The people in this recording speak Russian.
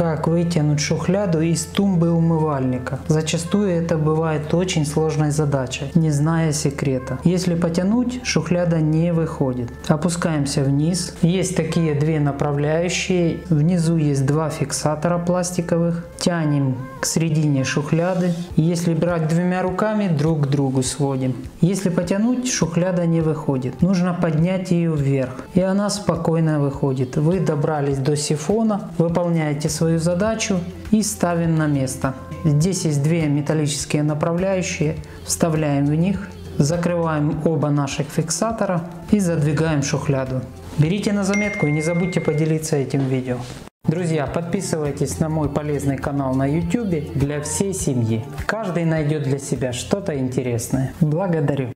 как вытянуть шухляду из тумбы умывальника. Зачастую это бывает очень сложной задачей, не зная секрета. Если потянуть, шухляда не выходит. Опускаемся вниз. Есть такие две направляющие. Внизу есть два фиксатора пластиковых. Тянем к середине шухляды. Если брать двумя руками, друг к другу сводим. Если потянуть, шухляда не выходит. Нужно поднять ее вверх. И она спокойно выходит. Вы добрались до сифона, выполняете свою задачу и ставим на место. Здесь есть две металлические направляющие. Вставляем в них Закрываем оба наших фиксатора и задвигаем шухляду. Берите на заметку и не забудьте поделиться этим видео. Друзья, подписывайтесь на мой полезный канал на YouTube для всей семьи. Каждый найдет для себя что-то интересное. Благодарю.